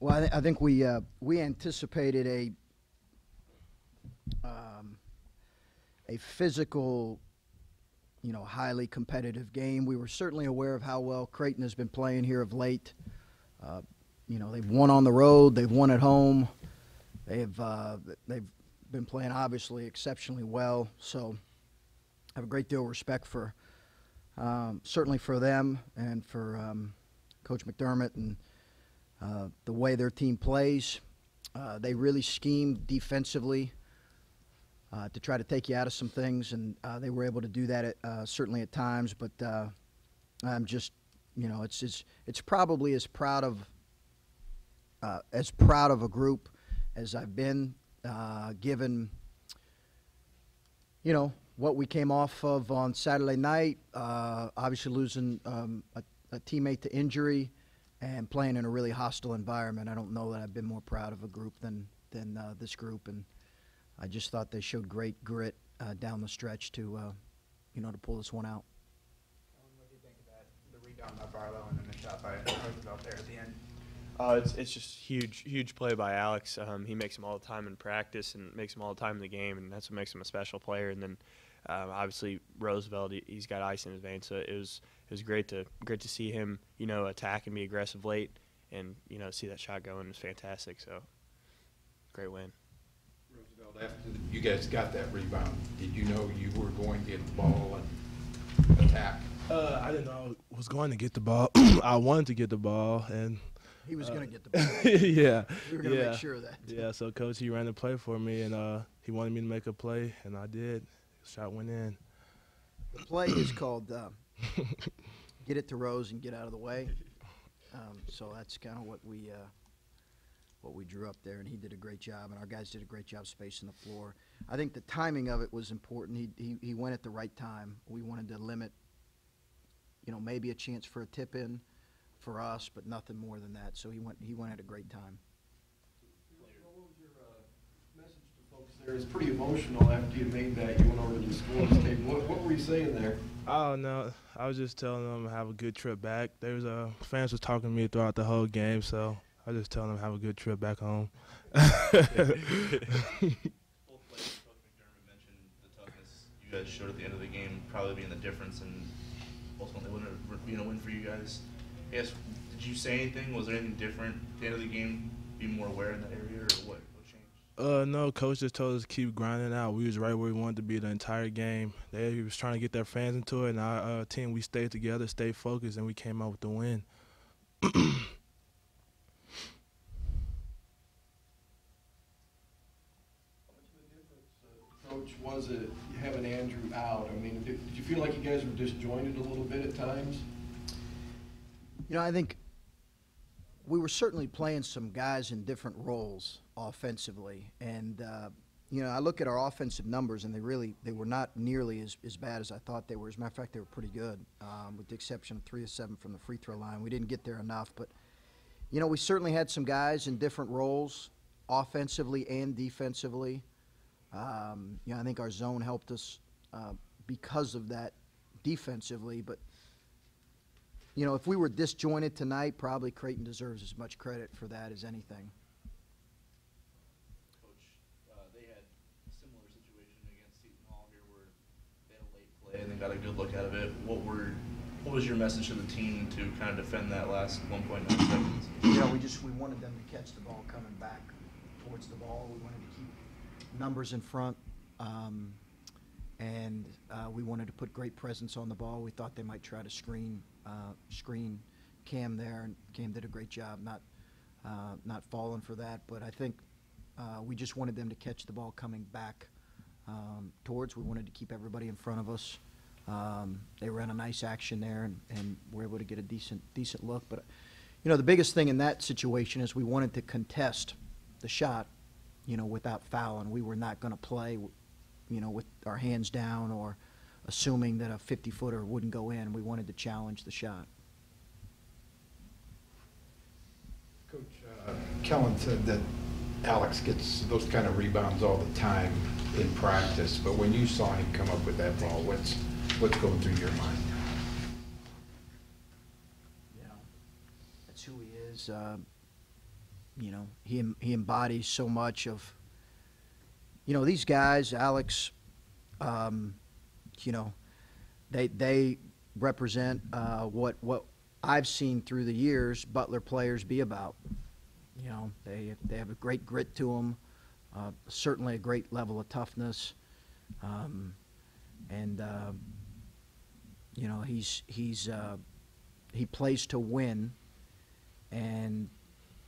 Well, I, th- I think we uh, we anticipated a um, a physical, you know, highly competitive game. We were certainly aware of how well Creighton has been playing here of late. Uh, you know, they've won on the road, they've won at home. They've uh, they've been playing obviously exceptionally well. So, I have a great deal of respect for um, certainly for them and for um, Coach McDermott and uh, the way their team plays. Uh, they really scheme defensively uh, to try to take you out of some things, and uh, they were able to do that at, uh, certainly at times. But I'm just, you know, it's it's, it's probably as proud of as proud of a group as I've been, given, you know, what we came off of on Saturday night. obviously, losing um, a, a teammate to injury and playing in a really hostile environment. I don't know that I've been more proud of a group than than uh, this group, and I just thought they showed great grit uh, down the stretch to, uh, you know, to pull this one out. What do you think of that? The rebound by Barlow and then the shot by Roosevelt there at the end. Uh, it's it's just huge huge play by Alex. Um, he makes them all the time in practice and makes them all the time in the game, and that's what makes him a special player. And then um, obviously Roosevelt, he, has got ice in his veins, so it was it was great to great to see him, you know, attack and be aggressive late, and you know, see that shot going was fantastic. So, great win. Roosevelt, after you guys got that rebound, did you know you were going to get the ball and attack? Uh, I didn't know I was going to get the ball. I wanted to get the ball, and he was uh, going to get the ball. yeah, we were going to yeah. make sure of that. Yeah, so coach he ran the play for me, and uh, he wanted me to make a play, and I did. Shot went in. The play is called uh, "Get It to Rose and Get Out of the Way." Um, so that's kind of what we uh, what we drew up there, and he did a great job, and our guys did a great job spacing the floor. I think the timing of it was important. He he, he went at the right time. We wanted to limit, you know, maybe a chance for a tip in for us, but nothing more than that. So he went he went at a great time. There. It's pretty emotional after you made that. You went over to the scores table. What, what were you saying there? Oh no, I was just telling them have a good trip back. There was uh, fans was talking to me throughout the whole game, so I was just telling them have a good trip back home. you guys showed at the end of the game probably being the difference and ultimately winning, being a win for you guys. I guess, did you say anything? Was there anything different at the end of the game? Be more aware in that area, or what? Uh, no, coach just told us to keep grinding out. We was right where we wanted to be the entire game. They he was trying to get their fans into it, and our uh, team we stayed together, stayed focused, and we came out with the win. Coach, was it having Andrew out? I mean, did, did you feel like you guys were disjointed a little bit at times? You know, I think we were certainly playing some guys in different roles offensively, and uh, you know, I look at our offensive numbers, and they really they were not nearly as, as bad as I thought they were. As a matter of fact, they were pretty good, um, with the exception of three of seven from the free throw line. We didn't get there enough, but you know, we certainly had some guys in different roles, offensively and defensively. Um, you know, I think our zone helped us uh, because of that defensively, but you know, if we were disjointed tonight, probably Creighton deserves as much credit for that as anything. Coach, uh, they had a similar situation against Seton Hall here where they had a late play and they got a good look out of it. What were what was your message to the team to kind of defend that last 1.9 seconds? Yeah, we just we wanted them to catch the ball coming back towards the ball. We wanted to keep numbers in front. Um, and uh, we wanted to put great presence on the ball. We thought they might try to screen uh, screen Cam there, and Cam did a great job not uh, not falling for that. But I think uh, we just wanted them to catch the ball coming back um, towards. We wanted to keep everybody in front of us. Um, they ran a nice action there, and, and were able to get a decent decent look. But you know, the biggest thing in that situation is we wanted to contest the shot, you know, without fouling. We were not going to play you know, with our hands down or assuming that a 50 footer wouldn't go in. We wanted to challenge the shot. Coach uh, Kellen said that Alex gets those kind of rebounds all the time in practice, but when you saw him come up with that ball, what's what's going through your mind? You know, that's who he is. Uh, you know, he he embodies so much of. You know, these guys, Alex, um, you know, they they represent uh, what what I've seen through the years Butler players be about. You know, they they have a great grit to them, uh, certainly a great level of toughness, um, and uh, you know he's he's uh, he plays to win, and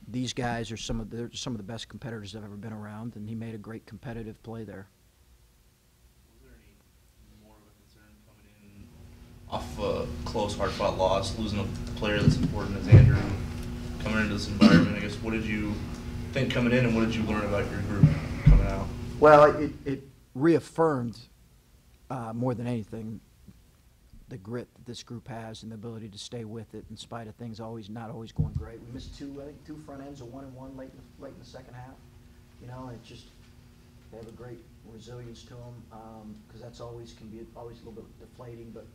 these guys are some of the some of the best competitors I've ever been around, and he made a great competitive play there. Was there any more of a concern coming in off a close, hard-fought loss, losing a player that's important as Andrew, coming into this environment? I guess what did you think coming in, and what did you learn about your group coming out? Well, it, it reaffirmed uh, more than anything the grit that this group has and the ability to stay with it in spite of things always not always going great. We missed two, I think, two front ends, a one and one late in the, late in the second half. You know, and it just they have a great resilience to them because that's always can be always a little bit deflating. But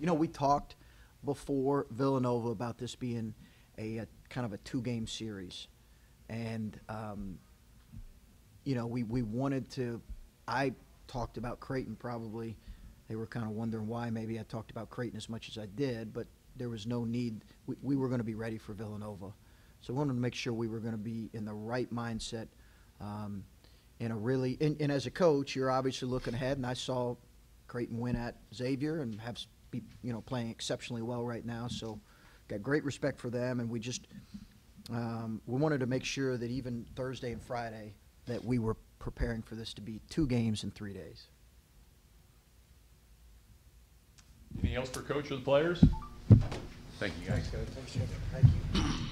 you know, we talked before Villanova about this being a, a kind of a two-game series, and um, you know, we, we wanted to, I talked about Creighton probably. They were kind of wondering why maybe I talked about Creighton as much as I did, but there was no need. We, we were going to be ready for Villanova. So we wanted to make sure we were going to be in the right mindset. Um, in a really, and, and as a coach, you're obviously looking ahead, and I saw Creighton win at Xavier and have, be, you know, playing exceptionally well right now. So got great respect for them, and we just, um, we wanted to make sure that even Thursday and Friday, that we were preparing for this to be two games in three days. Anything else for coach or the players? Thank you, guys. Thank you.